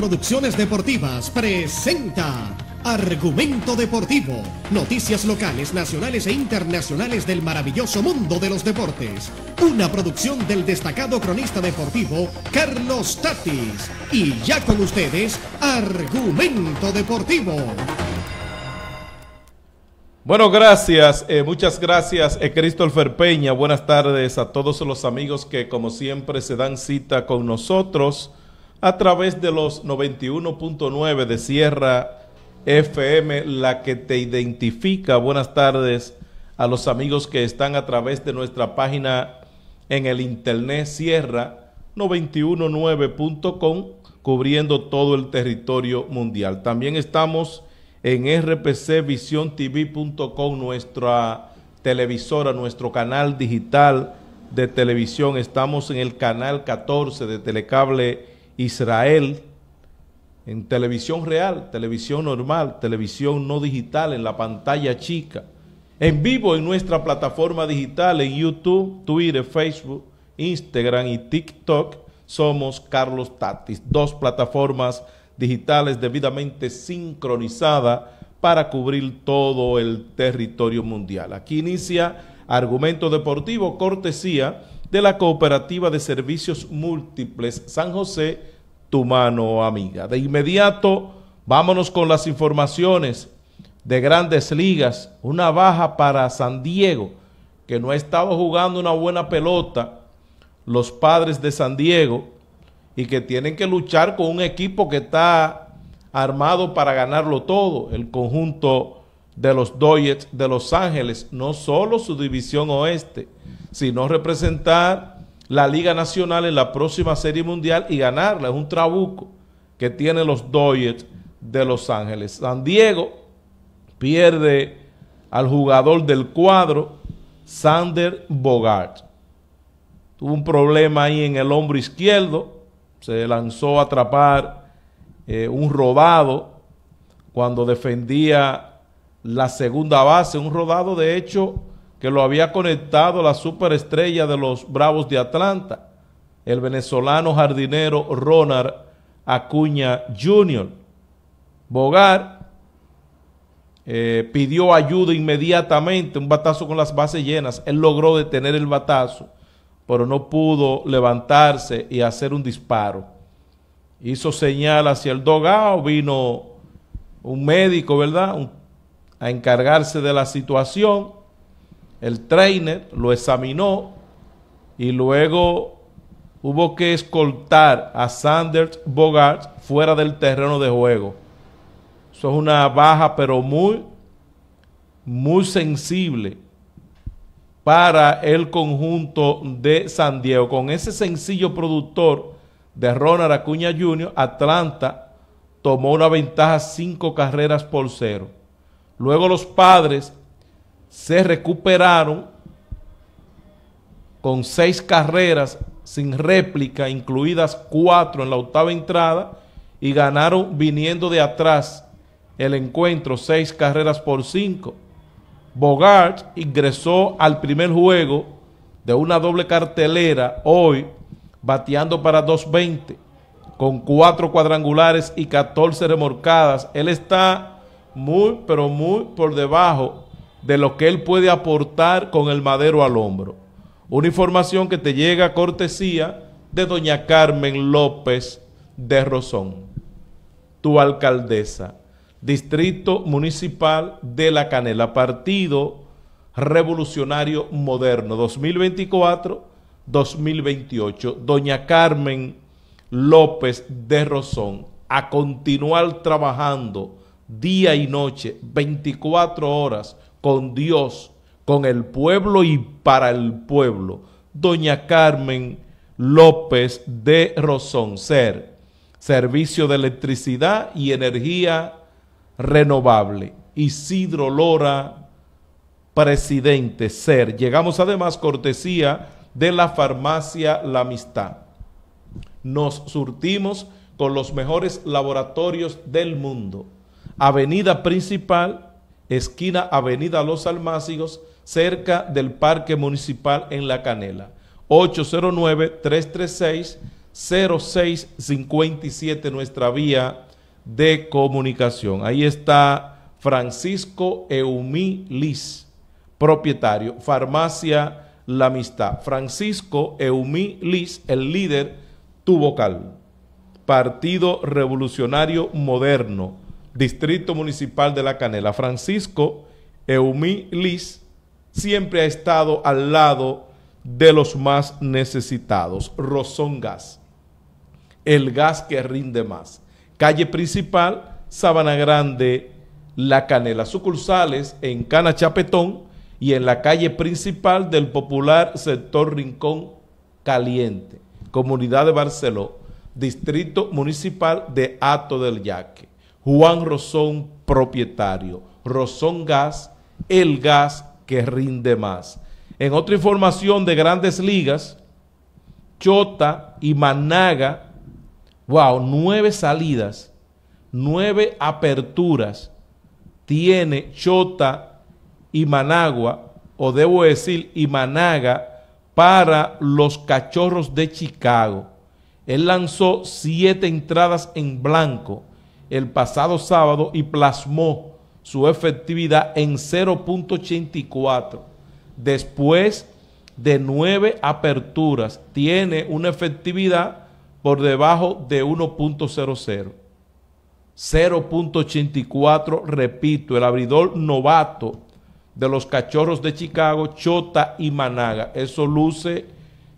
Producciones Deportivas presenta Argumento Deportivo. Noticias locales, nacionales e internacionales del maravilloso mundo de los deportes. Una producción del destacado cronista deportivo Carlos Tatis. Y ya con ustedes, Argumento Deportivo. Bueno, gracias, eh, muchas gracias, eh, Christopher Peña. Buenas tardes a todos los amigos que, como siempre, se dan cita con nosotros a través de los 91.9 de Sierra FM, la que te identifica. Buenas tardes a los amigos que están a través de nuestra página en el internet Sierra 919.com, cubriendo todo el territorio mundial. También estamos en rpcvisiontv.com, nuestra televisora, nuestro canal digital de televisión. Estamos en el canal 14 de Telecable Israel, en televisión real, televisión normal, televisión no digital, en la pantalla chica. En vivo en nuestra plataforma digital, en YouTube, Twitter, Facebook, Instagram y TikTok, somos Carlos Tatis. Dos plataformas digitales debidamente sincronizadas para cubrir todo el territorio mundial. Aquí inicia Argumento Deportivo, cortesía de la Cooperativa de Servicios Múltiples San José, tu mano amiga. De inmediato, vámonos con las informaciones de grandes ligas. Una baja para San Diego, que no ha estado jugando una buena pelota. Los padres de San Diego, y que tienen que luchar con un equipo que está armado para ganarlo todo. El conjunto de los Dodgers de Los Ángeles, no solo su división oeste, sino representar la Liga Nacional en la próxima Serie Mundial y ganarla. Es un trabuco que tienen los Dodgers de Los Ángeles. San Diego pierde al jugador del cuadro, Sander Bogart. Tuvo un problema ahí en el hombro izquierdo, se lanzó a atrapar eh, un rodado cuando defendía la segunda base, un rodado de hecho que lo había conectado la superestrella de los Bravos de Atlanta, el venezolano jardinero Ronald Acuña Jr. Bogar eh, pidió ayuda inmediatamente, un batazo con las bases llenas. Él logró detener el batazo, pero no pudo levantarse y hacer un disparo. Hizo señal hacia el dogao, vino un médico, ¿verdad?, a encargarse de la situación el trainer lo examinó y luego hubo que escoltar a Sanders Bogart fuera del terreno de juego. Eso es una baja, pero muy, muy sensible para el conjunto de San Diego. Con ese sencillo productor de Ronald Acuña Jr., Atlanta tomó una ventaja cinco carreras por cero. Luego los padres se recuperaron con seis carreras sin réplica, incluidas cuatro en la octava entrada, y ganaron viniendo de atrás el encuentro, seis carreras por cinco. Bogart ingresó al primer juego de una doble cartelera hoy, bateando para 2.20, con cuatro cuadrangulares y 14 remorcadas. Él está muy, pero muy por debajo de lo que él puede aportar con el madero al hombro. Una información que te llega a cortesía de doña Carmen López de Rosón, tu alcaldesa, Distrito Municipal de La Canela, Partido Revolucionario Moderno 2024-2028. Doña Carmen López de Rosón, a continuar trabajando día y noche, 24 horas, con Dios, con el pueblo y para el pueblo. Doña Carmen López de Rosón, SER, Servicio de Electricidad y Energía Renovable. Isidro Lora, Presidente, SER. Llegamos además cortesía de la farmacia La Amistad. Nos surtimos con los mejores laboratorios del mundo. Avenida Principal, esquina Avenida Los Almácigos, cerca del Parque Municipal en La Canela. 809-336-0000. 0657 nuestra vía de comunicación. Ahí está Francisco Eumí Liz, propietario, farmacia La Amistad. Francisco Eumí Liz, el líder, tu vocal. Partido Revolucionario Moderno, Distrito Municipal de La Canela. Francisco Eumí Liz siempre ha estado al lado de los más necesitados. Rosón Gas, el gas que rinde más. Calle principal, Sabana Grande, La Canela. Sucursales en Cana Chapetón y en la calle principal del popular sector Rincón Caliente, Comunidad de Barceló, Distrito Municipal de Ato del Yaque. Juan Rosón, propietario. Rosón Gas, el gas que rinde más. En otra información de grandes ligas, Chota y Managa, wow, nueve salidas, nueve aperturas tiene Chota y Managua, o debo decir, y Managa, para los cachorros de Chicago. Él lanzó siete entradas en blanco el pasado sábado y plasmó su efectividad en 0.84. Después de nueve aperturas, tiene una efectividad por debajo de 1.00. 0.84, repito, el abridor novato de los cachorros de Chicago, Chota y Managa. Eso luce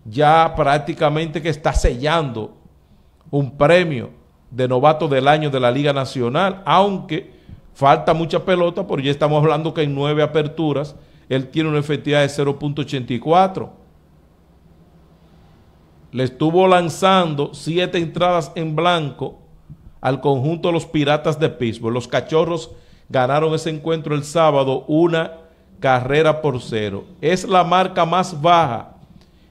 ya prácticamente que está sellando un premio de novato del año de la Liga Nacional, aunque falta mucha pelota, porque ya estamos hablando que en nueve aperturas él tiene una efectividad de 0.84. Le estuvo lanzando siete entradas en blanco al conjunto de los Piratas de Pittsburgh. Los Cachorros ganaron ese encuentro el sábado una carrera por cero. Es la marca más baja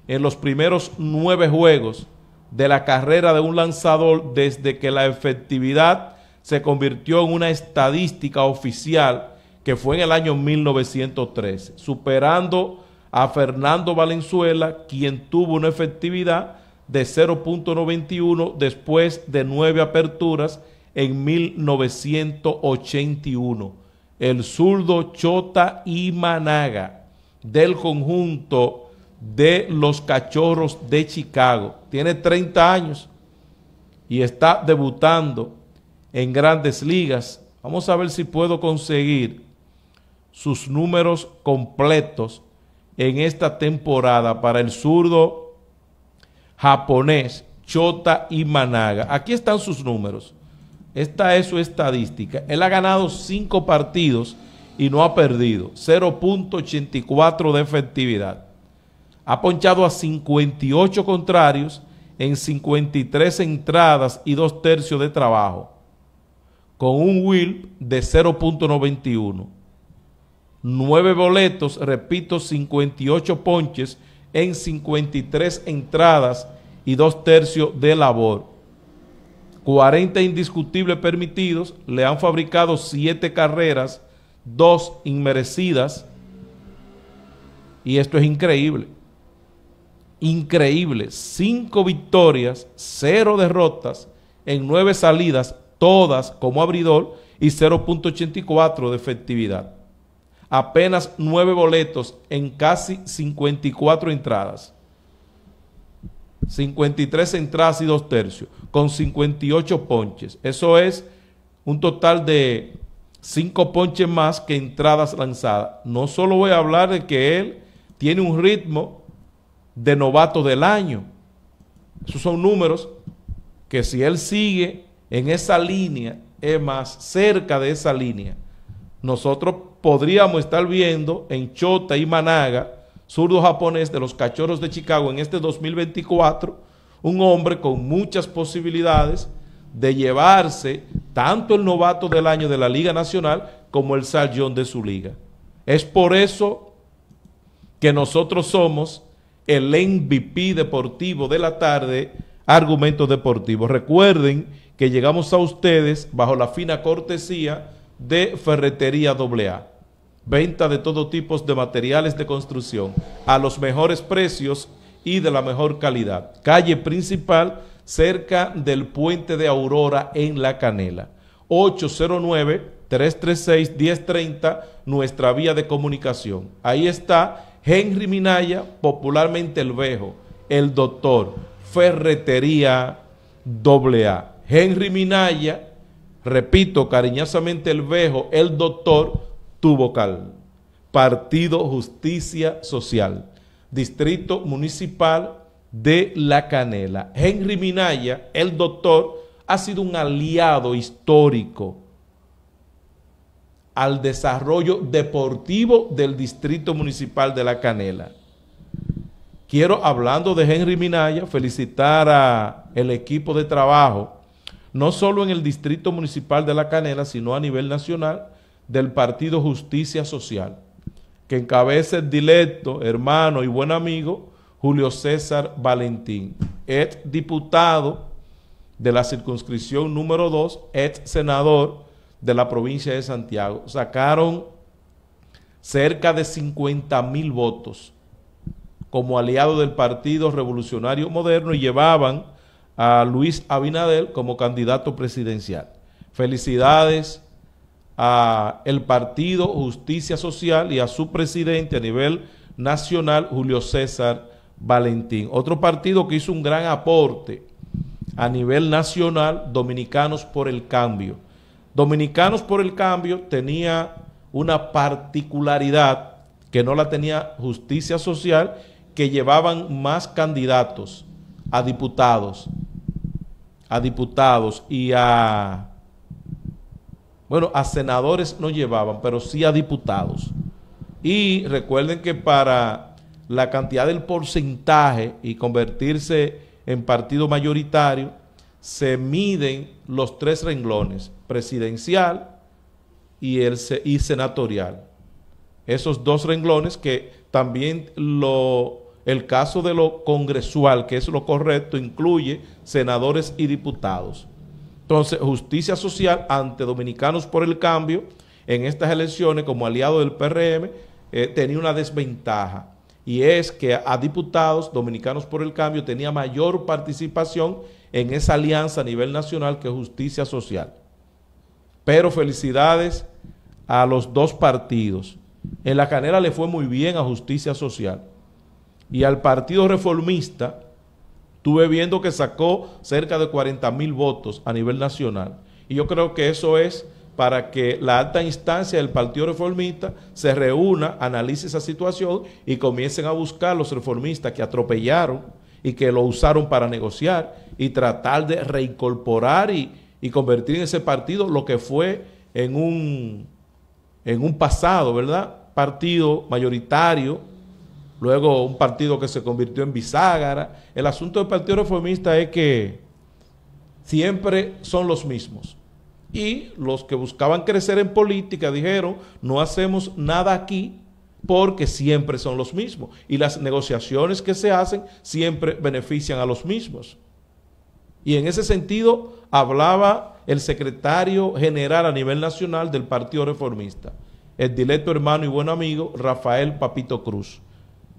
en los primeros nueve juegos de la carrera de un lanzador desde que la efectividad se convirtió en una estadística oficial que fue en el año 1913, superando a Fernando Valenzuela, quien tuvo una efectividad de 0.91 después de nueve aperturas en 1981. El zurdo Chota y Managa del conjunto de los Cachorros de Chicago. Tiene 30 años y está debutando en grandes ligas. Vamos a ver si puedo conseguir sus números completos en esta temporada para el zurdo japonés Chota y Managa. Aquí están sus números. Esta es su estadística. Él ha ganado cinco partidos y no ha perdido. 0.84 de efectividad. Ha ponchado a 58 contrarios en 53 entradas y dos tercios de trabajo. Con un WILP de 0.91 nueve boletos, repito, 58 ponches en 53 entradas y dos tercios de labor. 40 indiscutibles permitidos, le han fabricado 7 carreras, 2 inmerecidas, y esto es increíble. Increíble, 5 victorias, 0 derrotas en 9 salidas, todas como abridor y 0.84 de efectividad apenas nueve boletos en casi 54 entradas. 53 entradas y dos tercios, con 58 ponches. Eso es un total de 5 ponches más que entradas lanzadas. No solo voy a hablar de que él tiene un ritmo de novato del año. Esos son números que si él sigue en esa línea, es más cerca de esa línea, nosotros podríamos estar viendo en Chota y Managa, zurdo japonés de los cachorros de Chicago en este 2024, un hombre con muchas posibilidades de llevarse tanto el novato del año de la Liga Nacional como el sallón de su liga. Es por eso que nosotros somos el MVP deportivo de la tarde, Argumentos Deportivos. Recuerden que llegamos a ustedes bajo la fina cortesía de Ferretería AA. Venta de todo tipo de materiales de construcción a los mejores precios y de la mejor calidad. Calle principal, cerca del puente de Aurora en La Canela. 809-336-1030, nuestra vía de comunicación. Ahí está Henry Minaya, popularmente el Vejo, el doctor, Ferretería AA. Henry Minaya, repito cariñosamente el Vejo, el doctor, tu vocal. Partido Justicia Social, Distrito Municipal de La Canela. Henry Minaya, el doctor, ha sido un aliado histórico al desarrollo deportivo del Distrito Municipal de La Canela. Quiero, hablando de Henry Minaya, felicitar a el equipo de trabajo, no solo en el Distrito Municipal de La Canela, sino a nivel nacional, del Partido Justicia Social, que encabeza el directo, hermano y buen amigo Julio César Valentín, ex diputado de la circunscripción número 2, ex senador de la provincia de Santiago. Sacaron cerca de 50 mil votos como aliado del Partido Revolucionario Moderno y llevaban a Luis Abinadel como candidato presidencial. Felicidades a el Partido Justicia Social y a su presidente a nivel nacional, Julio César Valentín. Otro partido que hizo un gran aporte a nivel nacional, Dominicanos por el Cambio. Dominicanos por el Cambio tenía una particularidad que no la tenía Justicia Social, que llevaban más candidatos a diputados, a diputados y a, bueno, a senadores no llevaban, pero sí a diputados. Y recuerden que para la cantidad del porcentaje y convertirse en partido mayoritario, se miden los tres renglones, presidencial y, el, y senatorial. Esos dos renglones que también lo, el caso de lo congresual, que es lo correcto, incluye senadores y diputados. Entonces, justicia social ante Dominicanos por el Cambio, en estas elecciones como aliado del PRM, eh, tenía una desventaja y es que a diputados dominicanos por el cambio tenía mayor participación en esa alianza a nivel nacional que Justicia Social. Pero felicidades a los dos partidos. En la canela le fue muy bien a Justicia Social. Y al Partido Reformista, tuve viendo que sacó cerca de 40 mil votos a nivel nacional. Y yo creo que eso es para que la alta instancia del Partido Reformista se reúna, analice esa situación y comiencen a buscar los reformistas que atropellaron y que lo usaron para negociar y tratar de reincorporar y, convertir en ese partido lo que fue en un, en un pasado, ¿verdad? Partido mayoritario, luego un partido que se convirtió en bisagra. El asunto del Partido Reformista es que siempre son los mismos y los que buscaban crecer en política dijeron, no hacemos nada aquí porque siempre son los mismos. Y las negociaciones que se hacen siempre benefician a los mismos. Y en ese sentido hablaba el secretario general a nivel nacional del Partido Reformista, el directo hermano y buen amigo Rafael Papito Cruz,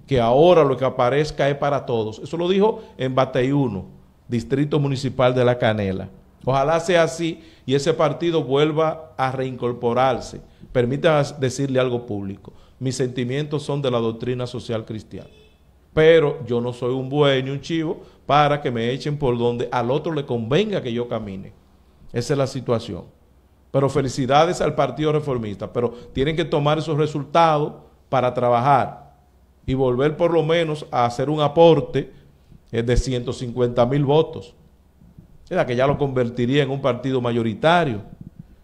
que ahora lo que aparezca es para todos. Eso lo dijo en Batey 1, Distrito Municipal de La Canela. Ojalá sea así y ese partido vuelva a reincorporarse. Permítame decirle algo público. Mis sentimientos son de la doctrina social cristiana. Pero yo no soy un buen ni un chivo para que me echen por donde al otro le convenga que yo camine. Esa es la situación. Pero felicidades al Partido Reformista. Pero tienen que tomar esos resultados para trabajar y volver por lo menos a hacer un aporte eh, de 150 mil votos que ya lo convertiría en un partido mayoritario.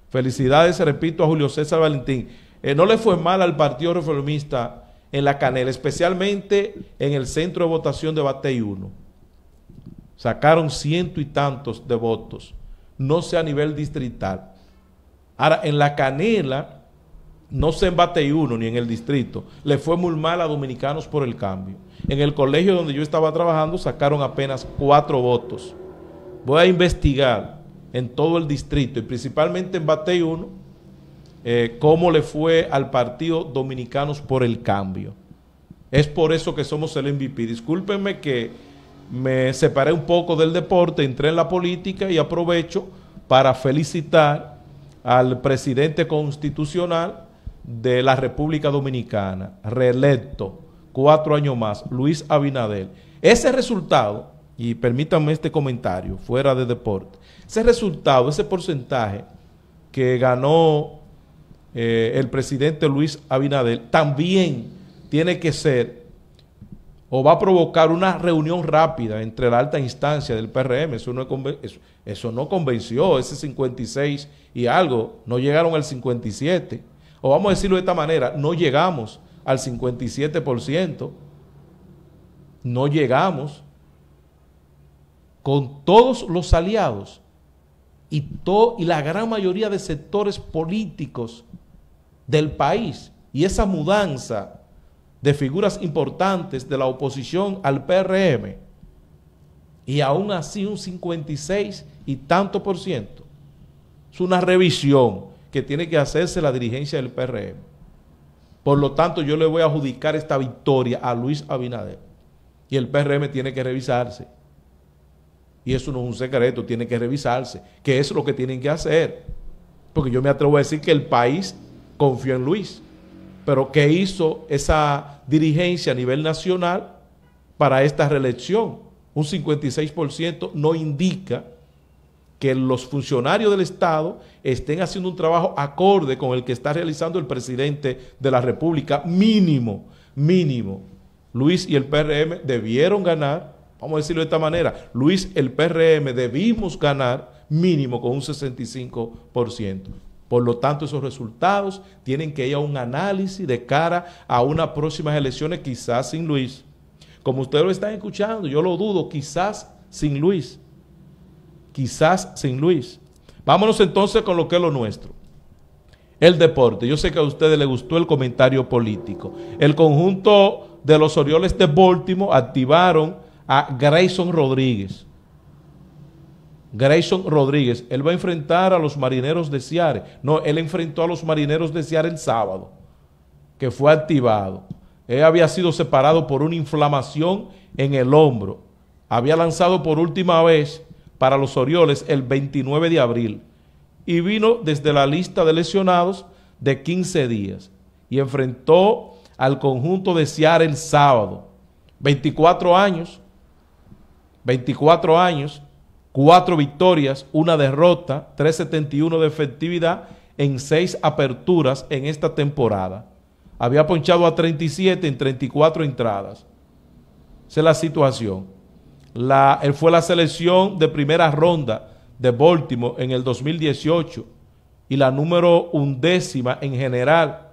Felicidades, repito, a Julio César Valentín. Eh, no le fue mal al Partido Reformista en la Canela, especialmente en el centro de votación de Batey 1. Sacaron ciento y tantos de votos, no sé a nivel distrital. Ahora, en la Canela, no sé en Batey 1 ni en el distrito, le fue muy mal a Dominicanos por el Cambio. En el colegio donde yo estaba trabajando sacaron apenas cuatro votos voy a investigar en todo el distrito y principalmente en Batey 1 eh, cómo le fue al partido Dominicanos por el Cambio. Es por eso que somos el MVP. Discúlpenme que me separé un poco del deporte, entré en la política y aprovecho para felicitar al presidente constitucional de la República Dominicana, reelecto cuatro años más, Luis Abinadel. Ese resultado, y permítanme este comentario fuera de deporte, ese resultado, ese porcentaje que ganó eh, el presidente Luis Abinadel, también tiene que ser o va a provocar una reunión rápida entre la alta instancia del PRM. Eso no, eso, no convenció, ese 56 y algo, no llegaron al 57. O vamos a decirlo de esta manera, no llegamos al 57%, no llegamos con todos los aliados y, y la gran mayoría de sectores políticos del país y esa mudanza de figuras importantes de la oposición al PRM y aún así un 56 y tanto por ciento. Es una revisión que tiene que hacerse la dirigencia del PRM. Por lo tanto, yo le voy a adjudicar esta victoria a Luis Abinader. Y el PRM tiene que revisarse. Y eso no es un secreto, tiene que revisarse. Que es lo que tienen que hacer. Porque yo me atrevo a decir que el país confió en Luis pero ¿qué hizo esa dirigencia a nivel nacional para esta reelección? Un 56% no indica que los funcionarios del Estado estén haciendo un trabajo acorde con el que está realizando el presidente de la República, mínimo, mínimo. Luis y el PRM debieron ganar, vamos a decirlo de esta manera, Luis, el PRM debimos ganar mínimo con un 65%. Por lo tanto, esos resultados tienen que ir a un análisis de cara a unas próximas elecciones, quizás sin Luis. Como ustedes lo están escuchando, yo lo dudo, quizás sin Luis. Quizás sin Luis. Vámonos entonces con lo que es lo nuestro. El deporte. Yo sé que a ustedes les gustó el comentario político. El conjunto de los Orioles de Baltimore activaron a Grayson Rodríguez Grayson Rodríguez, él va a enfrentar a los marineros de Ciare. No, él enfrentó a los marineros de Ciare el sábado, que fue activado. Él había sido separado por una inflamación en el hombro. Había lanzado por última vez para los Orioles el 29 de abril y vino desde la lista de lesionados de 15 días y enfrentó al conjunto de Ciare el sábado. 24 años, 24 años, cuatro victorias, una derrota, 371 de efectividad en seis aperturas en esta temporada. Había ponchado a 37 en 34 entradas. Esa es la situación. La, él fue la selección de primera ronda de Baltimore en el 2018 y la número undécima en general.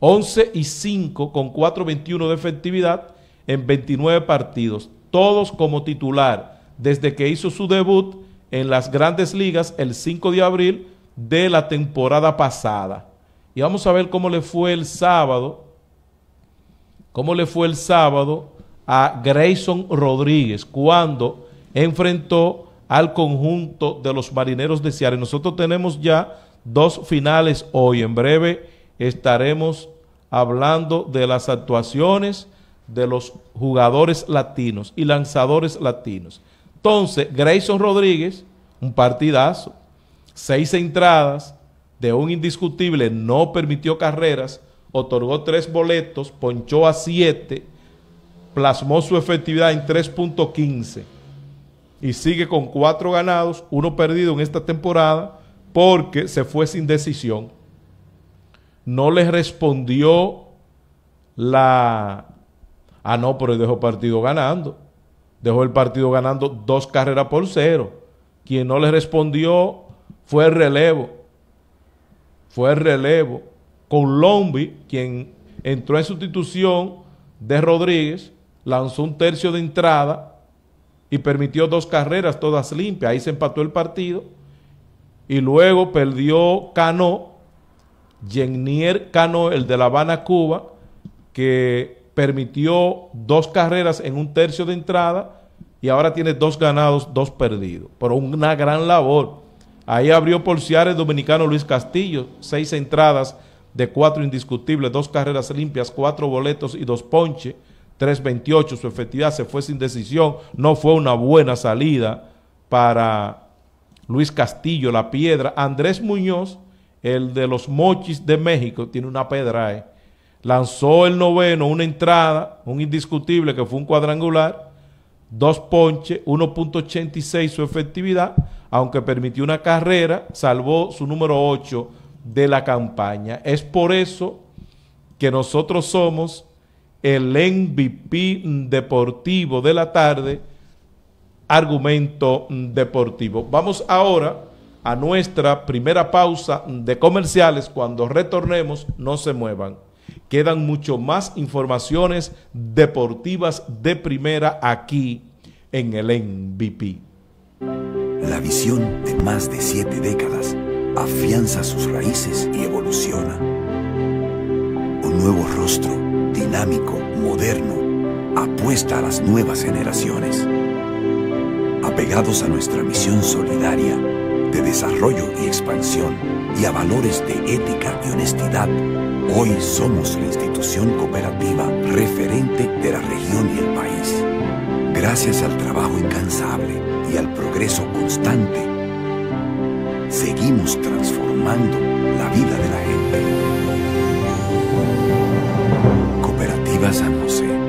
11 y 5 con 4.21 de efectividad en 29 partidos, todos como titular desde que hizo su debut en las grandes ligas el 5 de abril de la temporada pasada. Y vamos a ver cómo le fue el sábado, cómo le fue el sábado a Grayson Rodríguez cuando enfrentó al conjunto de los marineros de Seattle. Nosotros tenemos ya dos finales hoy. En breve estaremos hablando de las actuaciones de los jugadores latinos y lanzadores latinos. Entonces, Grayson Rodríguez, un partidazo, seis entradas, de un indiscutible, no permitió carreras, otorgó tres boletos, ponchó a siete, plasmó su efectividad en 3.15 y sigue con cuatro ganados, uno perdido en esta temporada porque se fue sin decisión. No le respondió la... Ah, no, pero dejó partido ganando dejó el partido ganando dos carreras por cero. Quien no le respondió fue el relevo. Fue el relevo. Con Lombi, quien entró en sustitución de Rodríguez, lanzó un tercio de entrada y permitió dos carreras todas limpias. Ahí se empató el partido. Y luego perdió Cano, Jennier Cano, el de La Habana, Cuba, que permitió dos carreras en un tercio de entrada y ahora tiene dos ganados, dos perdidos. Pero una gran labor. Ahí abrió por el dominicano Luis Castillo, seis entradas de cuatro indiscutibles, dos carreras limpias, cuatro boletos y dos ponches. 3.28, su efectividad se fue sin decisión, no fue una buena salida para Luis Castillo, la piedra. Andrés Muñoz, el de los Mochis de México, tiene una pedra, lanzó el noveno, una entrada, un indiscutible que fue un cuadrangular, dos ponches, 1.86 su efectividad, aunque permitió una carrera, salvó su número 8 de la campaña. Es por eso que nosotros somos el MVP deportivo de la tarde, argumento deportivo. Vamos ahora a nuestra primera pausa de comerciales. Cuando retornemos, no se muevan. Quedan mucho más informaciones deportivas de primera aquí en el MVP. La visión de más de siete décadas afianza sus raíces y evoluciona. Un nuevo rostro, dinámico, moderno, apuesta a las nuevas generaciones. Apegados a nuestra misión solidaria de desarrollo y expansión y a valores de ética y honestidad, hoy somos la institución cooperativa referente de la región y el país. Gracias al trabajo incansable y al progreso constante, seguimos transformando la vida de la gente. Cooperativa San José.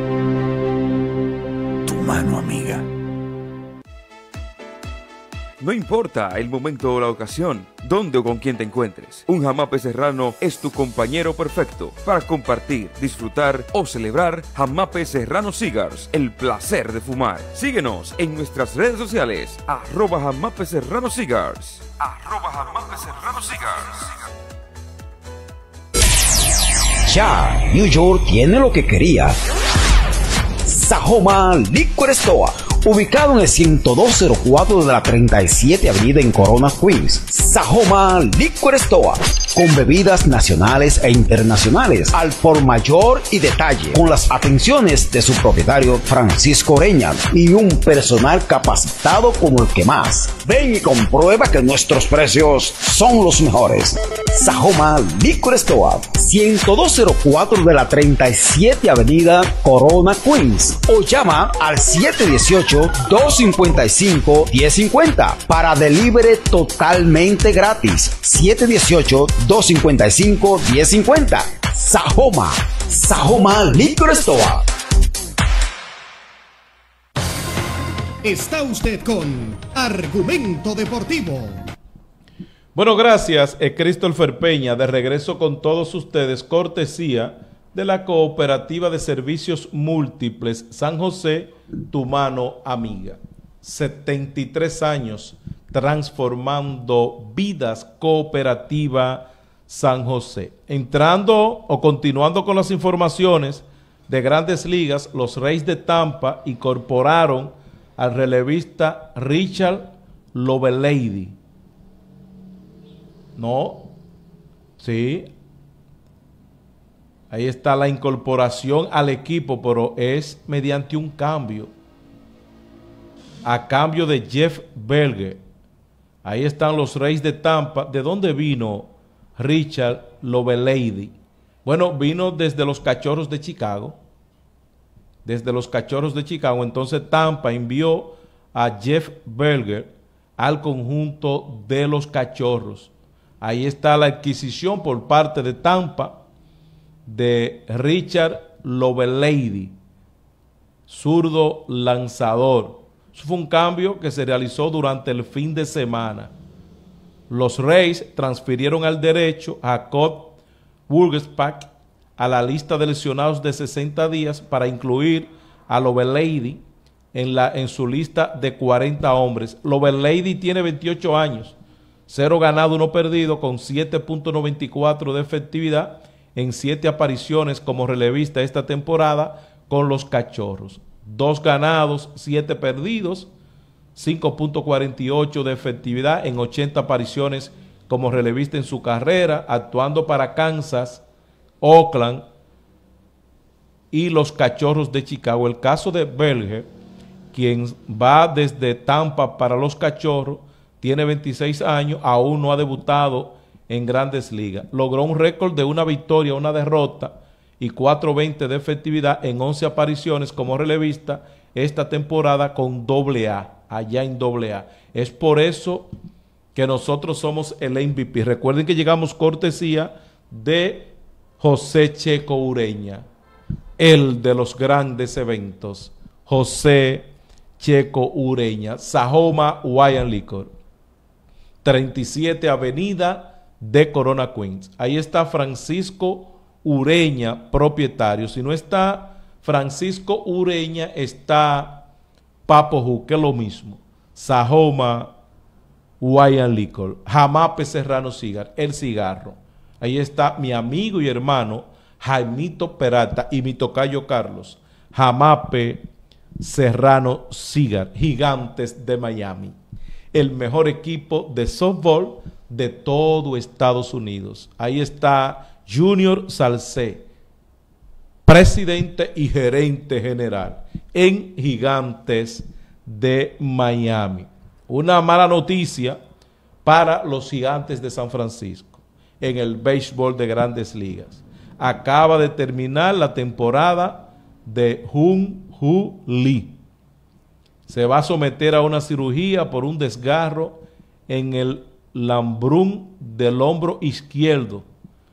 No importa el momento o la ocasión, dónde o con quién te encuentres, un jamape serrano es tu compañero perfecto para compartir, disfrutar o celebrar Jamape Serrano Cigars, el placer de fumar. Síguenos en nuestras redes sociales, arroba Jamape Serrano Cigars. Arroba Jamape Serrano Cigars. Ya, New York tiene lo que quería. Sajoma Liquor Store ubicado en el 10204 de la 37 Avenida en Corona, Queens. Sajoma Liquor con bebidas nacionales e internacionales, al por mayor y detalle, con las atenciones de su propietario Francisco Oreña y un personal capacitado como el que más. Ven y comprueba que nuestros precios son los mejores. Sajoma Liquor Store, 10204 de la 37 Avenida Corona, Queens. O llama al 718-255-1050 para delivery totalmente gratis. 718-255-1050. Sajoma. Sajoma Liquor Store. Está usted con Argumento Deportivo. Bueno, gracias, eh, Christopher Peña, de regreso con todos ustedes, cortesía de la Cooperativa de Servicios Múltiples San José, tu mano amiga. 73 años transformando vidas cooperativa San José. Entrando o continuando con las informaciones de grandes ligas, los Reyes de Tampa incorporaron al relevista Richard Lovelady. No, sí, Ahí está la incorporación al equipo, pero es mediante un cambio. A cambio de Jeff Berger. Ahí están los Reyes de Tampa. ¿De dónde vino Richard Lovelady? Bueno, vino desde los Cachorros de Chicago. Desde los Cachorros de Chicago. Entonces Tampa envió a Jeff Berger al conjunto de los Cachorros. Ahí está la adquisición por parte de Tampa de Richard Lovelady, zurdo lanzador. Eso fue un cambio que se realizó durante el fin de semana. Los Reyes transfirieron al derecho a Jacob Burgespack a la lista de lesionados de 60 días para incluir a Lovelady en, la, en su lista de 40 hombres. Lovelady tiene 28 años, 0 ganado, 1 perdido, con 7.94 de efectividad en siete apariciones como relevista esta temporada con los Cachorros. Dos ganados, siete perdidos, 5.48 de efectividad en 80 apariciones como relevista en su carrera, actuando para Kansas, Oakland y los Cachorros de Chicago. El caso de Belge, quien va desde Tampa para los Cachorros, tiene 26 años, aún no ha debutado en grandes ligas. Logró un récord de una victoria, una derrota y 4.20 de efectividad en 11 apariciones como relevista esta temporada con doble A, allá en doble A. Es por eso que nosotros somos el MVP. Recuerden que llegamos cortesía de José Checo Ureña, el de los grandes eventos. José Checo Ureña, Sahoma Wine Liquor, 37 Avenida de Corona Queens. Ahí está Francisco Ureña, propietario. Si no está Francisco Ureña, está Papo que es lo mismo. Sahoma Wine Liquor, Jamape Serrano Cigar, el cigarro. Ahí está mi amigo y hermano Jaimito Peralta y mi tocayo Carlos, Jamape Serrano Cigar, gigantes de Miami. El mejor equipo de softball de todo Estados Unidos. Ahí está Junior Salcé, presidente y gerente general en Gigantes de Miami. Una mala noticia para los Gigantes de San Francisco en el béisbol de grandes ligas. Acaba de terminar la temporada de Jun Hu Lee. Se va a someter a una cirugía por un desgarro en el lambrún del hombro izquierdo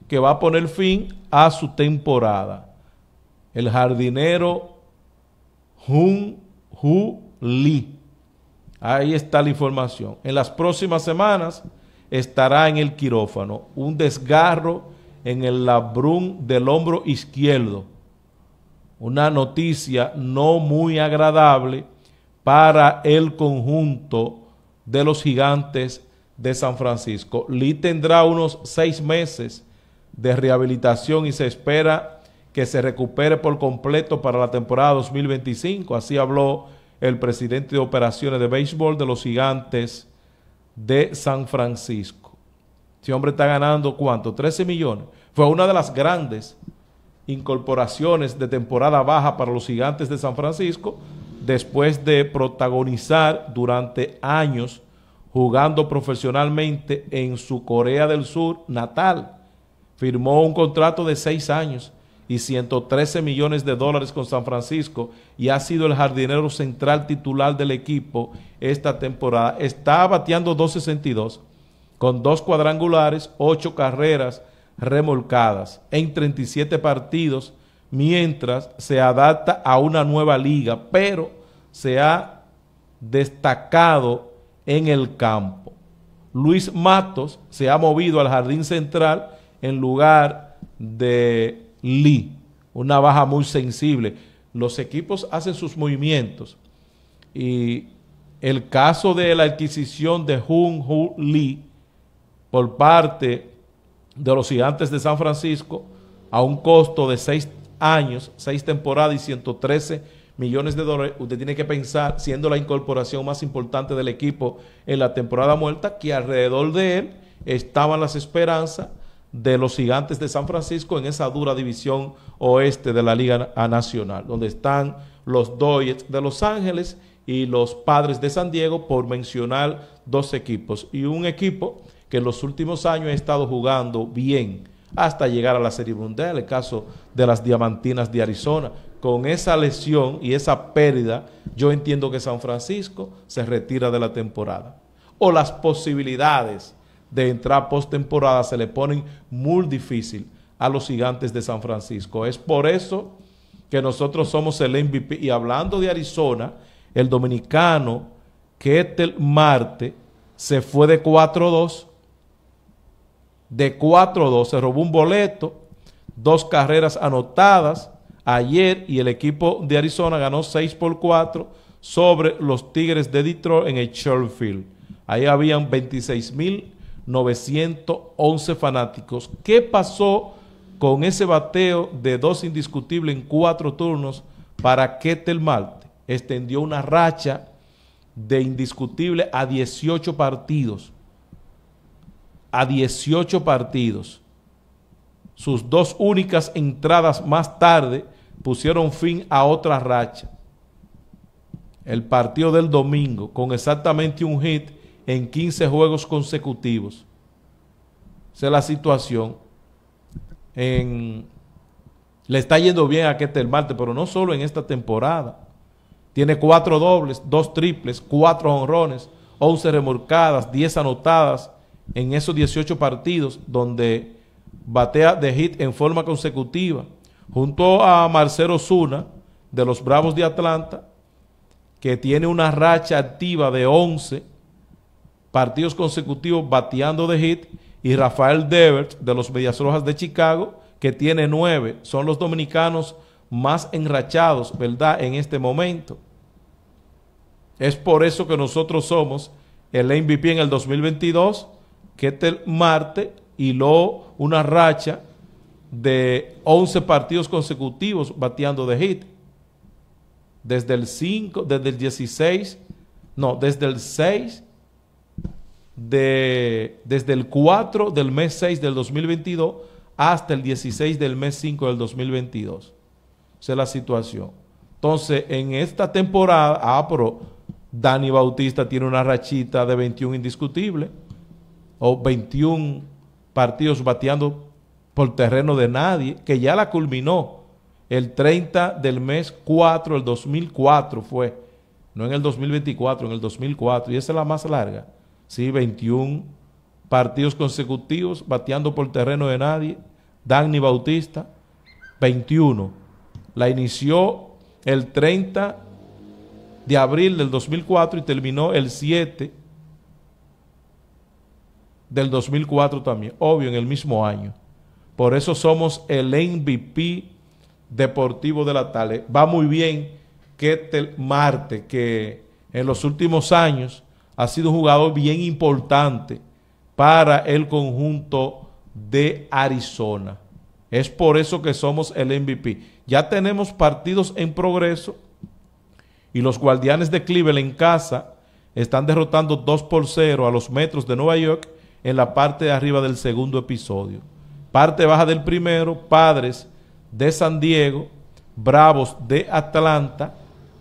que va a poner fin a su temporada. El jardinero Jun Hu Lee. Ahí está la información. En las próximas semanas estará en el quirófano un desgarro en el labrún del hombro izquierdo. Una noticia no muy agradable para el conjunto de los gigantes de San Francisco. Lee tendrá unos seis meses de rehabilitación y se espera que se recupere por completo para la temporada 2025. Así habló el presidente de operaciones de béisbol de los gigantes de San Francisco. Ese hombre está ganando cuánto? 13 millones. Fue una de las grandes incorporaciones de temporada baja para los gigantes de San Francisco después de protagonizar durante años jugando profesionalmente en su Corea del Sur natal firmó un contrato de seis años y 113 millones de dólares con San Francisco y ha sido el jardinero central titular del equipo esta temporada. Está bateando 262 con dos cuadrangulares, ocho carreras remolcadas en 37 partidos mientras se adapta a una nueva liga, pero se ha destacado en el campo. Luis Matos se ha movido al jardín central en lugar de Lee, una baja muy sensible. Los equipos hacen sus movimientos y el caso de la adquisición de Jun Hu Lee por parte de los gigantes de San Francisco a un costo de seis años, seis temporadas y 113 millones de dólares, usted tiene que pensar, siendo la incorporación más importante del equipo en la temporada muerta, que alrededor de él estaban las esperanzas de los gigantes de San Francisco en esa dura división oeste de la Liga Nacional, donde están los Dodgers de Los Ángeles y los Padres de San Diego, por mencionar dos equipos. Y un equipo que en los últimos años ha estado jugando bien hasta llegar a la Serie Mundial, el caso de las Diamantinas de Arizona. Con esa lesión y esa pérdida, yo entiendo que San Francisco se retira de la temporada. O las posibilidades de entrar postemporada se le ponen muy difícil a los gigantes de San Francisco. Es por eso que nosotros somos el MVP. Y hablando de Arizona, el dominicano Ketel Marte se fue de 4-2. De 4-2 se robó un boleto, dos carreras anotadas ayer y el equipo de Arizona ganó 6 por 4 sobre los Tigres de Detroit en el Sherfield. Ahí habían 26 mil 911 fanáticos. ¿Qué pasó con ese bateo de dos indiscutibles en cuatro turnos para Ketel Marte? Extendió una racha de indiscutible a 18 partidos. A 18 partidos. Sus dos únicas entradas más tarde pusieron fin a otra racha. El partido del domingo con exactamente un hit en 15 juegos consecutivos. Esa es la situación Le está yendo bien a Ketel Marte, pero no solo en esta temporada. Tiene cuatro dobles, dos triples, cuatro honrones, 11 remorcadas, 10 anotadas en esos 18 partidos donde batea de hit en forma consecutiva. Junto a Marcelo Zuna de los Bravos de Atlanta, que tiene una racha activa de 11 partidos consecutivos bateando de hit, y Rafael Devers de los Medias Rojas de Chicago, que tiene 9. Son los dominicanos más enrachados, ¿verdad?, en este momento. Es por eso que nosotros somos el MVP en el 2022, que este Marte hiló una racha de 11 partidos consecutivos bateando de hit. Desde el 5, desde el 16, no, desde el 6, de, desde el 4 del mes 6 del 2022 hasta el 16 del mes 5 del 2022. Esa es la situación. Entonces, en esta temporada, ah, pero Dani Bautista tiene una rachita de 21 indiscutible, o 21 partidos bateando por terreno de nadie, que ya la culminó el 30 del mes 4 del 2004 fue, no en el 2024, en el 2004, y esa es la más larga, sí, 21 partidos consecutivos bateando por terreno de nadie, Dani Bautista, 21. La inició el 30 de abril del 2004 y terminó el 7 del 2004 también, obvio, en el mismo año. Por eso somos el MVP deportivo de la tarde. Va muy bien Ketel Marte, que en los últimos años ha sido un jugador bien importante para el conjunto de Arizona. Es por eso que somos el MVP. Ya tenemos partidos en progreso y los guardianes de Cleveland en casa están derrotando 2 por 0 a los metros de Nueva York en la parte de arriba del segundo episodio. Parte baja del primero, Padres de San Diego, Bravos de Atlanta,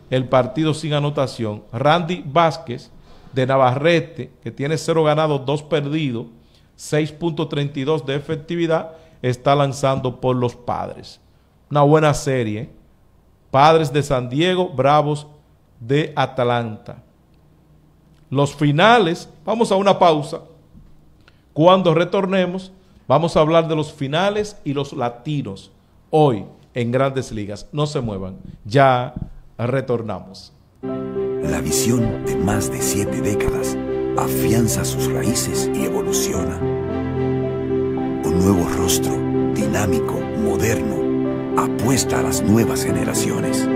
el partido sin anotación. Randy Vázquez de Navarrete, que tiene 0 ganados, 2 perdidos, 6.32 de efectividad, está lanzando por los Padres. Una buena serie. Padres de San Diego, Bravos de Atlanta. Los finales, vamos a una pausa. Cuando retornemos, vamos a hablar de los finales y los latinos hoy en grandes ligas. No se muevan, ya retornamos. La visión de más de siete décadas afianza sus raíces y evoluciona. Un nuevo rostro, dinámico, moderno, apuesta a las nuevas generaciones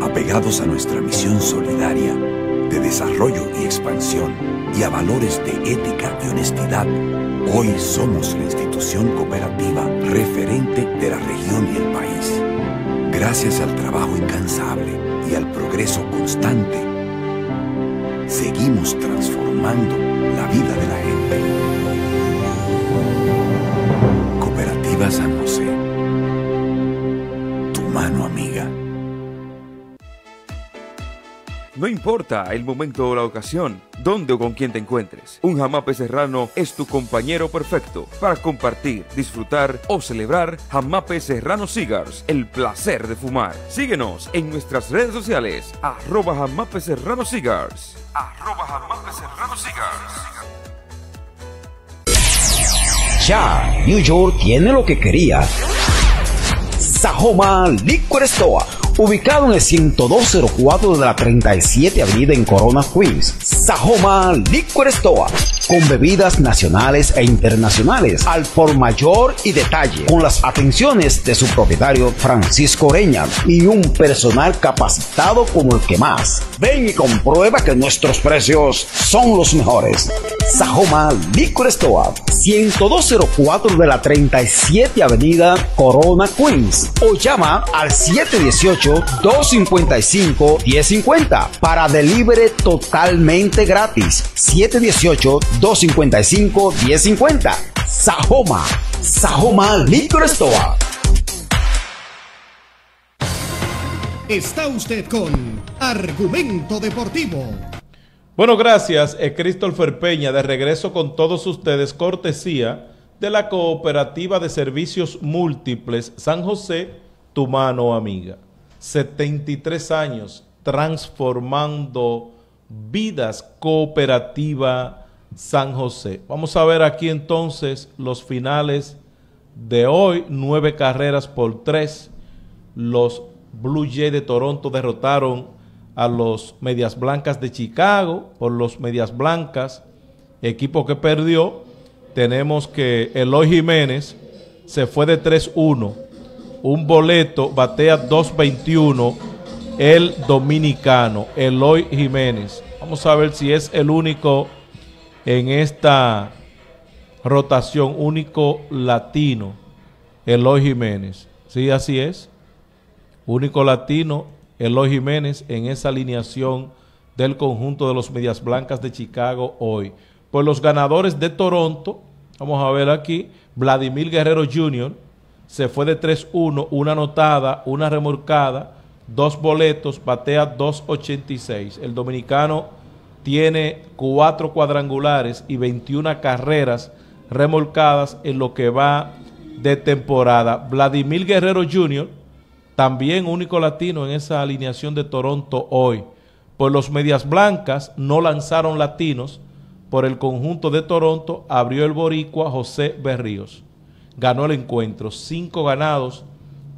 apegados a nuestra misión solidaria de desarrollo y expansión y a valores de ética y honestidad, hoy somos la institución cooperativa referente de la región y el país. Gracias al trabajo incansable y al progreso constante, seguimos transformando la vida de la gente. Cooperativa San José. No importa el momento o la ocasión, dónde o con quién te encuentres, un jamape serrano es tu compañero perfecto para compartir, disfrutar o celebrar Jamape Serrano Cigars, el placer de fumar. Síguenos en nuestras redes sociales, arroba Jamape Serrano Cigars. Arroba Jamape Serrano Cigars. Ya, New York tiene lo que quería. Sajoma Liquor ubicado en el 10204 de la 37 Avenida en Corona, Queens. Sajoma Liquor Store, con bebidas nacionales e internacionales, al por mayor y detalle, con las atenciones de su propietario Francisco Oreña y un personal capacitado como el que más. Ven y comprueba que nuestros precios son los mejores. Sajoma Liquor Store, 10204 de la 37 Avenida Corona, Queens. O llama al 718-255-1050 para delivery totalmente gratis. 718-255-1050. Sajoma, Sajoma Liquor Store. Está usted con Argumento Deportivo. Bueno, gracias, eh, Christopher Peña, de regreso con todos ustedes, cortesía de la Cooperativa de Servicios Múltiples San José, tu mano amiga. 73 años transformando vidas cooperativa San José. Vamos a ver aquí entonces los finales de hoy, nueve carreras por tres. Los Blue Jays de Toronto derrotaron a los Medias Blancas de Chicago por los Medias Blancas, equipo que perdió. Tenemos que Eloy Jiménez se fue de 3-1, un boleto batea 2-21, el dominicano Eloy Jiménez. Vamos a ver si es el único en esta rotación, único latino, Eloy Jiménez. Sí, así es. Único latino, Eloy Jiménez, en esa alineación del conjunto de los Medias Blancas de Chicago hoy. Pues los ganadores de Toronto, vamos a ver aquí, Vladimir Guerrero Jr. se fue de 3-1, una anotada, una remorcada, dos boletos, batea 2.86. El dominicano tiene cuatro cuadrangulares y 21 carreras remolcadas en lo que va de temporada. Vladimir Guerrero Jr., también único latino en esa alineación de Toronto hoy. Pues los Medias Blancas no lanzaron latinos. Por el conjunto de Toronto abrió el boricua José Berríos. Ganó el encuentro, cinco ganados,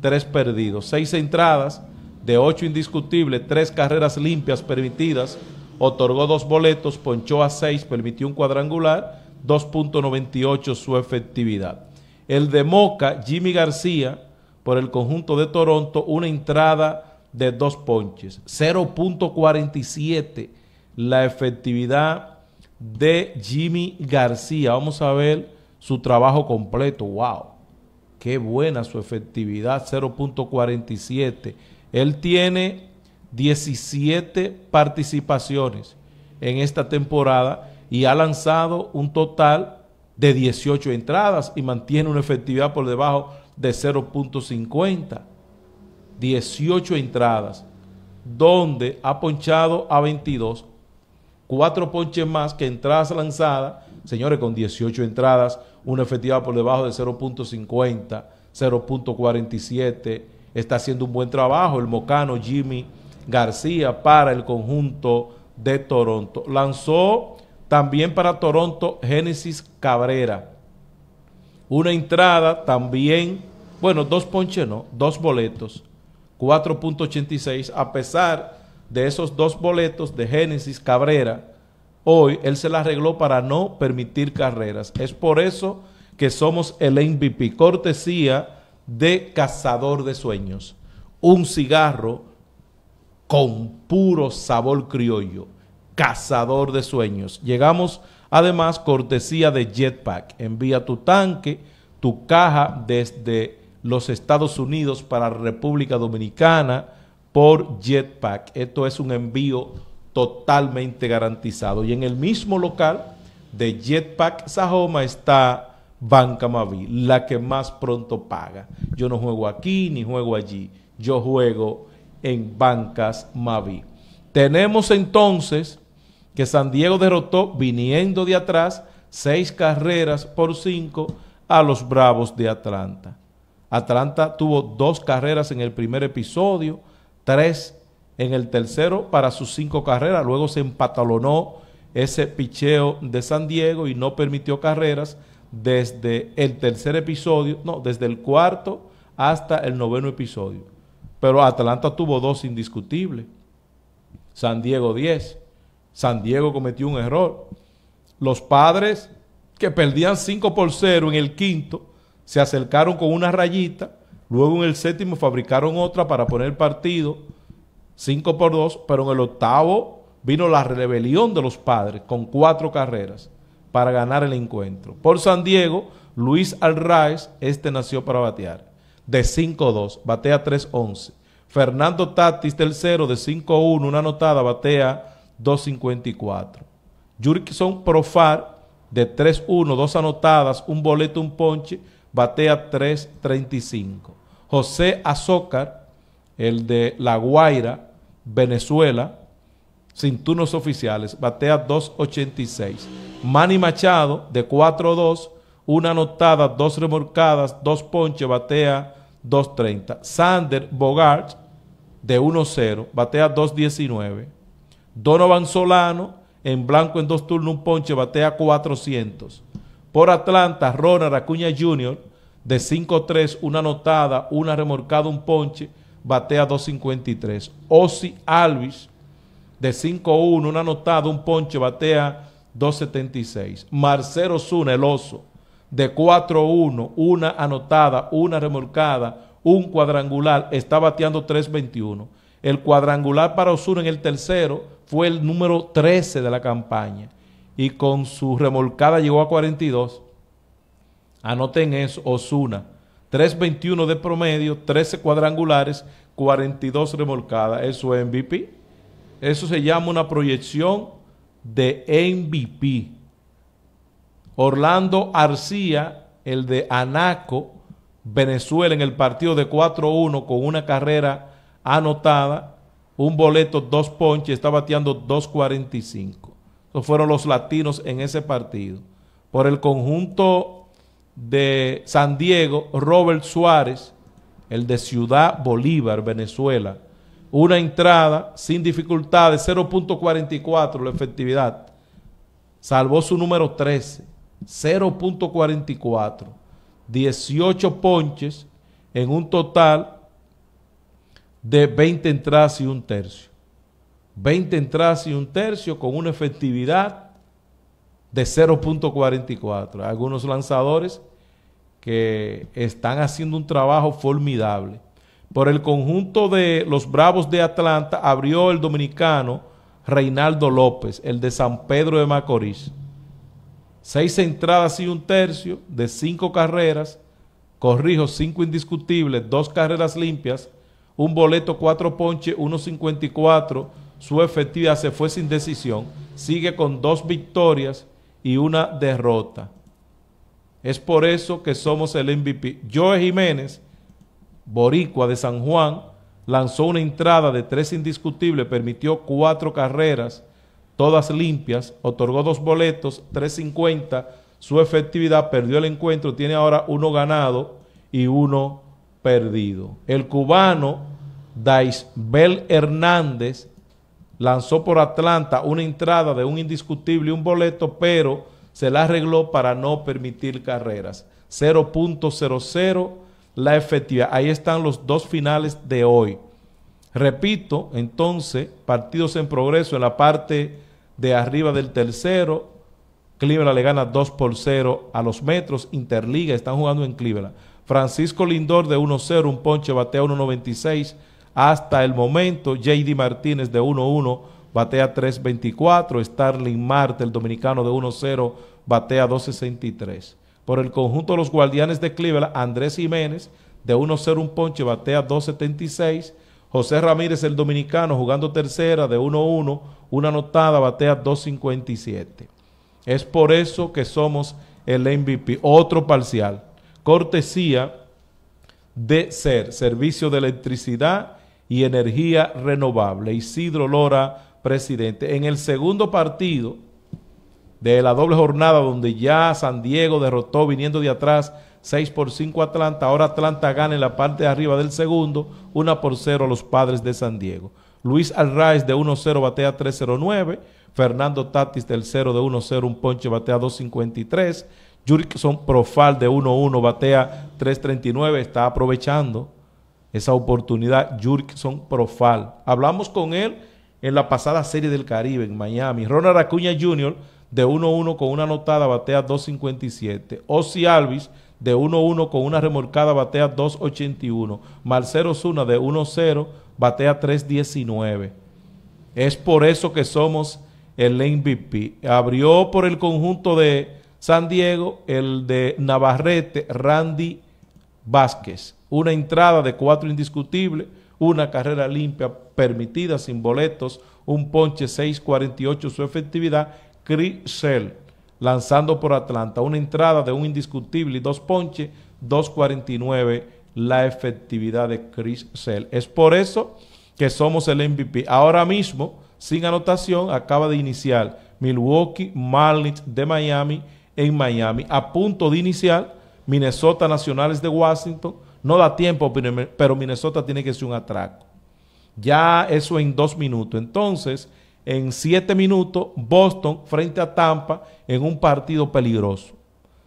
tres perdidos, seis entradas de ocho indiscutibles, tres carreras limpias permitidas, otorgó dos boletos, ponchó a seis, permitió un cuadrangular, 2.98 su efectividad. El de Moca, Jimmy García, por el conjunto de Toronto, una entrada de dos ponches, 0.47 la efectividad de Jimmy García. Vamos a ver su trabajo completo. ¡Wow! Qué buena su efectividad, 0.47. Él tiene 17 participaciones en esta temporada y ha lanzado un total de 18 entradas y mantiene una efectividad por debajo de 0.50. 18 entradas, donde ha ponchado a 22, cuatro ponches más que entradas lanzadas, señores, con 18 entradas, una efectividad por debajo de 0.50, 0.47, está haciendo un buen trabajo el mocano Jimmy García para el conjunto de Toronto. Lanzó también para Toronto Génesis Cabrera. Una entrada también, bueno, dos ponches no, dos boletos, 4.86, a pesar de esos dos boletos de Génesis Cabrera, hoy él se la arregló para no permitir carreras. Es por eso que somos el MVP, cortesía de Cazador de Sueños. Un cigarro con puro sabor criollo, cazador de sueños. Llegamos además cortesía de Jetpack. Envía tu tanque, tu caja desde los Estados Unidos para República Dominicana por Jetpack. Esto es un envío totalmente garantizado. Y en el mismo local de Jetpack Sajoma está Banca Mavi, la que más pronto paga. Yo no juego aquí ni juego allí. Yo juego en Bancas Mavi. Tenemos entonces que San Diego derrotó viniendo de atrás seis carreras por cinco a los Bravos de Atlanta. Atlanta tuvo dos carreras en el primer episodio, tres en el tercero para sus cinco carreras, luego se empatalonó ese picheo de San Diego y no permitió carreras desde el tercer episodio, no, desde el cuarto hasta el noveno episodio. Pero Atlanta tuvo dos indiscutibles. San Diego 10. San Diego cometió un error. Los padres que perdían 5 por 0 en el quinto se acercaron con una rayita. Luego en el séptimo fabricaron otra para poner partido 5 por 2. Pero en el octavo vino la rebelión de los padres con cuatro carreras para ganar el encuentro. Por San Diego, Luis Alraez, este nació para batear de 5-2, batea 3-11. Fernando Tatis tercero de 5-1, una anotada, batea 2-54. Jurickson Profar de 3-1, dos anotadas, un boleto, un ponche, batea 3-35. José Azócar, el de La Guaira, Venezuela, sin turnos oficiales, batea 2.86. Manny Machado, de 4-2, una anotada, dos remolcadas, dos ponches, batea 2.30. Sander Bogart, de 1-0, batea 2.19. Donovan Solano, en blanco en dos turnos, un ponche, batea 400. Por Atlanta, Ronald Acuña Jr., de 5-3, una anotada, una remolcada, un ponche, batea 2.53. Ozzy Alvis, de 5-1, una anotada, un ponche, batea 2.76. Marcelo Zuna, el oso, de 4-1, una anotada, una remolcada, un cuadrangular, está bateando 3.21. El cuadrangular para Osuna en el tercero fue el número 13 de la campaña y con su remolcada llegó a 42. Anoten eso, Osuna. 3.21 de promedio, 13 cuadrangulares, 42 remolcadas. Eso es MVP. Eso se llama una proyección de MVP. Orlando Arcía, el de Anaco, Venezuela, en el partido de 4-1 con una carrera anotada, un boleto, dos ponches, está bateando 2.45. Esos fueron los latinos en ese partido. Por el conjunto de San Diego, Robert Suárez, el de Ciudad Bolívar, Venezuela, una entrada sin dificultades, 0.44 la efectividad. Salvó su número 13, 0.44. 18 ponches en un total de 20 entradas y un tercio. 20 entradas y un tercio con una efectividad de 0.44. Algunos lanzadores que están haciendo un trabajo formidable. Por el conjunto de los Bravos de Atlanta abrió el dominicano Reinaldo López, el de San Pedro de Macorís. Seis entradas y un tercio de cinco carreras, corrijo, cinco indiscutibles, dos carreras limpias, un boleto, cuatro ponches, 1.54, su efectividad se fue sin decisión, sigue con dos victorias y una derrota. Es por eso que somos el MVP. Joe Jiménez, boricua de San Juan, lanzó una entrada de tres indiscutibles, permitió cuatro carreras, todas limpias, otorgó dos boletos, 3.50, su efectividad, perdió el encuentro, tiene ahora uno ganado y uno perdido. El cubano Daisbel Hernández lanzó por Atlanta una entrada de un indiscutible y un boleto, pero se la arregló para no permitir carreras. 0.00 la efectividad. Ahí están los dos finales de hoy. Repito, entonces, partidos en progreso en la parte de arriba del tercero. Cleveland le gana 2 por 0 a los Metros. Interliga, están jugando en Cleveland. Francisco Lindor de 1-0, un ponche batea 1.96 hasta el momento. JD Martínez de 1-1 batea 3.24. Starling Marte, el dominicano de 1-0, batea 2.63. Por el conjunto de los Guardianes de Cleveland, Andrés Jiménez de 1-0, un ponche batea 2.76. José Ramírez, el dominicano, jugando tercera de 1-1, una anotada, batea 2.57. Es por eso que somos el MVP. Otro parcial. Cortesía de SER, Servicio de Electricidad y Energía Renovable. Isidro Lora, presidente. En el segundo partido de la doble jornada, donde ya San Diego derrotó viniendo de atrás 6 por 5 Atlanta. Ahora Atlanta gana en la parte de arriba del segundo, 1 por 0 a los padres de San Diego. Luis Alraez de 1-0 batea 3-0-9. Fernando Tatis del 0 de 1-0, un ponche batea 2.53. Jurickson Profal de 1-1 batea 3.39. Está aprovechando esa oportunidad Jurickson Profal. Hablamos con él en la pasada serie del Caribe en Miami. Ronald Acuña Jr. de 1-1 con una anotada batea 2.57. Ozzy Alvis de 1-1 con una remolcada batea 2.81. Marcelo Zuna de 1-0 batea 3.19. Es por eso que somos el MVP. Abrió por el conjunto de San Diego el de Navarrete, Randy Vázquez. Una entrada de cuatro indiscutibles, una carrera limpia permitida sin boletos, un ponche 6.48 su efectividad. Chris lanzando por Atlanta. Una entrada de un indiscutible y dos ponches, 2.49 la efectividad de Chris Sell. Es por eso que somos el MVP. Ahora mismo, sin anotación, acaba de iniciar Milwaukee Marlins de Miami en Miami. A punto de iniciar, Minnesota Nacionales de Washington. No da tiempo, pero Minnesota tiene que ser un atraco. Ya eso en dos minutos. Entonces, en siete minutos, Boston frente a Tampa en un partido peligroso.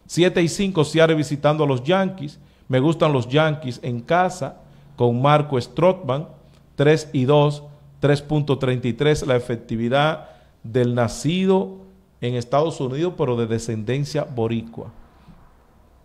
7 y 5, Seattle visitando a los Yankees. Me gustan los Yankees en casa con Marco Strootman. 3 y 2, 3.33 la efectividad del nacido en Estados Unidos, pero de descendencia boricua.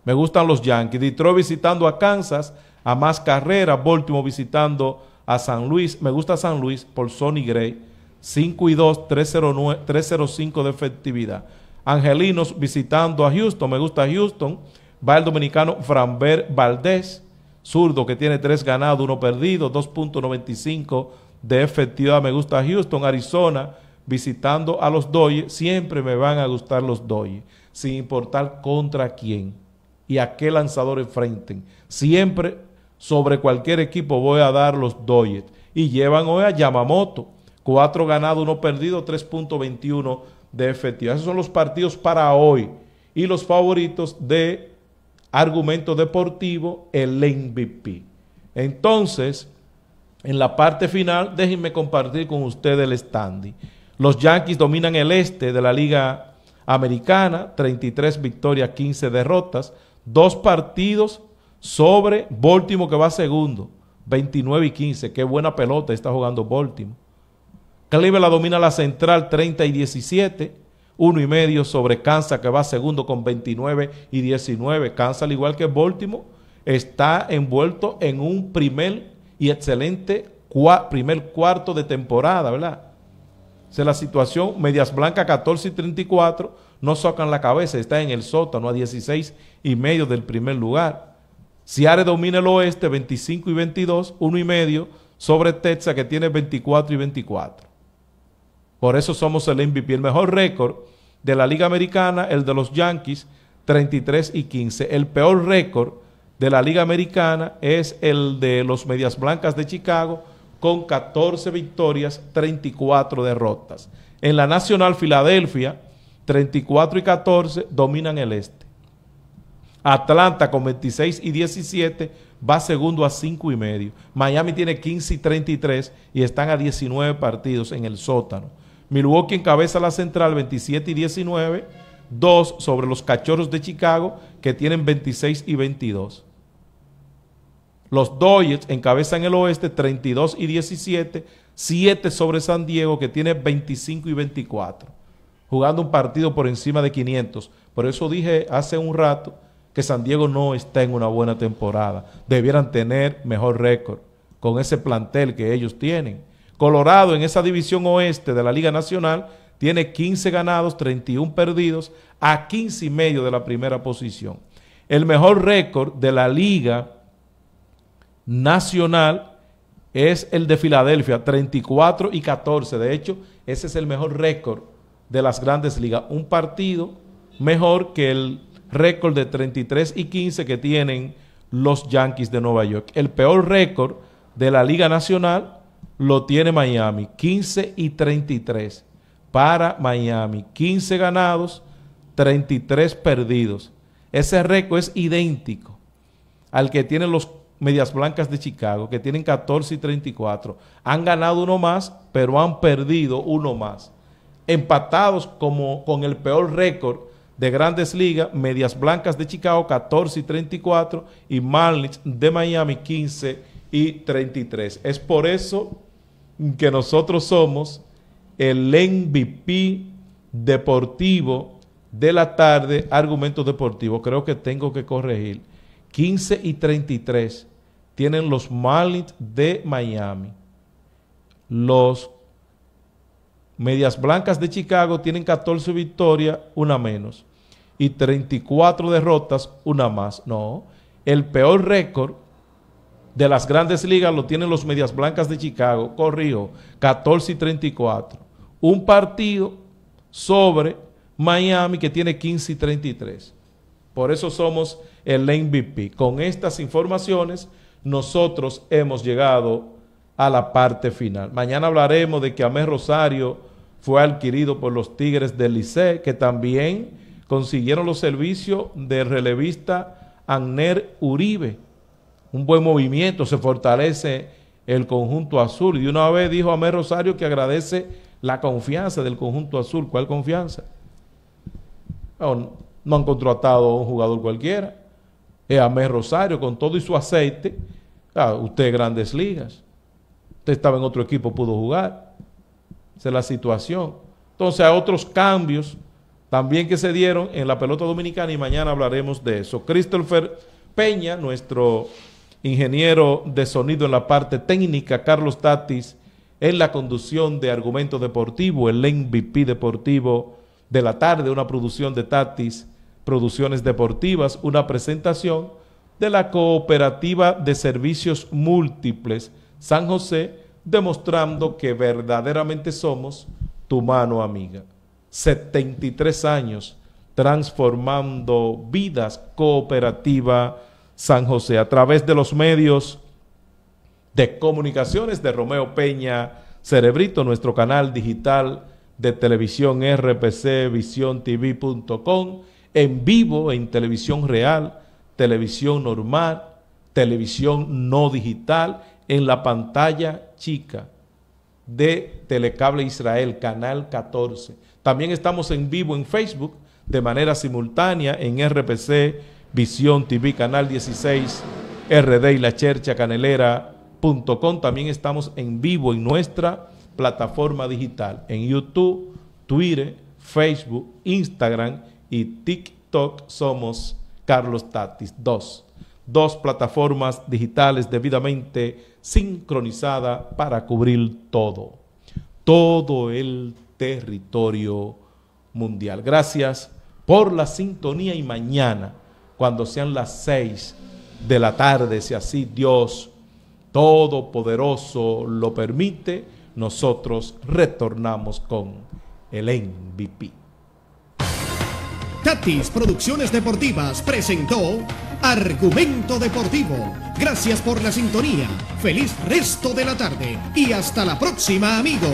Me gustan los Yankees. Detroit visitando a Kansas, a más carreras. Baltimore visitando a San Luis. Me gusta San Luis por Sonny Gray. 5 y 2, 305 de efectividad. Angelinos visitando a Houston. Me gusta Houston. Va el dominicano Framber Valdés, zurdo que tiene 3 ganados, 1 perdido, 2.95 de efectividad. Me gusta Houston. Arizona visitando a los Dodgers. Siempre me van a gustar los Dodgers, sin importar contra quién y a qué lanzador enfrenten. Siempre sobre cualquier equipo voy a dar los Dodgers. Y llevan hoy a Yamamoto. 4 ganados, 1 perdido, 3.21 de efectividad. Esos son los partidos para hoy. Y los favoritos de argumento deportivo, el MVP. Entonces, en la parte final, déjenme compartir con ustedes el standing. Los Yankees dominan el este de la Liga Americana, 33 victorias, 15 derrotas, dos partidos sobre Baltimore que va segundo, 29 y 15. Qué buena pelota está jugando Baltimore. Cleveland domina la central 30 y 17. Uno y medio sobre Kansas que va segundo con 29 y 19. Kansas, al igual que Baltimore, está envuelto en un primer y excelente primer cuarto de temporada, ¿verdad? es la situación, Medias Blancas 14 y 34, no sacan la cabeza, está en el sótano a 16 y medio del primer lugar. Ciare domina el oeste 25 y 22, uno y medio sobre Texas que tiene 24 y 24. Por eso somos el MVP. El mejor récord de la Liga Americana, el de los Yankees, 33 y 15. El peor récord de la Liga Americana es el de los Medias Blancas de Chicago, con 14 victorias, 34 derrotas. En la Nacional Filadelfia, 34 y 14 dominan el este. Atlanta con 26 y 17 va segundo a 5 y medio. Miami tiene 15 y 33 y están a 19 partidos en el sótano. Milwaukee encabeza la central 27 y 19, 2 sobre los Cachorros de Chicago que tienen 26 y 22. Los Dodgers encabezan el oeste 32 y 17, 7 sobre San Diego que tiene 25 y 24, jugando un partido por encima de 500. Por eso dije hace un rato que San Diego no está en una buena temporada. Debieran tener mejor récord con ese plantel que ellos tienen. Colorado en esa división oeste de la Liga Nacional tiene 15 ganados, 31 perdidos, a 15 y medio de la primera posición. El mejor récord de la Liga nacional es el de Filadelfia, 34 y 14. De hecho, ese es el mejor récord de las grandes ligas. Un partido mejor que el récord de 33 y 15 que tienen los Yankees de Nueva York. El peor récord de la Liga Nacional lo tiene Miami, 15 y 33 para Miami. 15 ganados, 33 perdidos. Ese récord es idéntico al que tienen los Medias Blancas de Chicago, que tienen 14 y 34. Han ganado uno más, pero han perdido uno más. Empatados como con el peor récord de grandes ligas, Medias Blancas de Chicago 14 y 34 y Marlins de Miami 15 y 33. Es por eso que nosotros somos el MVP deportivo de la tarde, argumento deportivo. Creo que tengo que corregir 15 y 33 tienen los Marlins de Miami. Los Medias Blancas de Chicago tienen 14 victorias, una menos. Y 34 derrotas, una más. No, el peor récord de las grandes ligas lo tienen los Medias Blancas de Chicago. Corrió 14 y 34. Un partido sobre Miami que tiene 15 y 33. Por eso somos el MVP. Con estas informaciones nosotros hemos llegado a la parte final. Mañana hablaremos de que Amé Rosario fue adquirido por los Tigres del Licey, que también consiguieron los servicios de relevista Agner Uribe. Un buen movimiento, se fortalece el conjunto azul. Y una vez dijo Amé Rosario que agradece la confianza del conjunto azul. ¿Cuál confianza? No, no han contratado a un jugador cualquiera. Es Amé Rosario con todo y su aceite. Ah, usted grandes ligas. Usted estaba en otro equipo, pudo jugar. Esa es la situación. Entonces hay otros cambios también que se dieron en la pelota dominicana y mañana hablaremos de eso. Christopher Peña, nuestro ingeniero de sonido en la parte técnica, Carlos Tatis en la conducción de Argumento Deportivo, el MVP deportivo de la tarde, una producción de Tatis, Producciones Deportivas, una presentación de la Cooperativa de Servicios Múltiples San José, demostrando que verdaderamente somos tu mano amiga. 73 años transformando vidas cooperativa San José a través de los medios de comunicaciones de Romeo Peña Cerebrito, nuestro canal digital de televisión RPC TV.com, en vivo en televisión real, televisión normal, televisión no digital, en la pantalla chica de Telecable Israel, canal 14. También estamos en vivo en Facebook de manera simultánea en RPC Visión TV, canal 16, RD y la Chercha Canelera.com. También estamos en vivo en nuestra plataforma digital, en YouTube, Twitter, Facebook, Instagram y TikTok. Somos Carlos Tatis 2. Dos plataformas digitales debidamente sincronizadas para cubrir todo, todo el territorio mundial. Gracias por la sintonía y mañana, cuando sean las seis de la tarde, si así Dios Todopoderoso lo permite, nosotros retornamos con el MVP. Tatis Producciones Deportivas presentó Argumento Deportivo. Gracias por la sintonía. Feliz resto de la tarde y hasta la próxima amigos.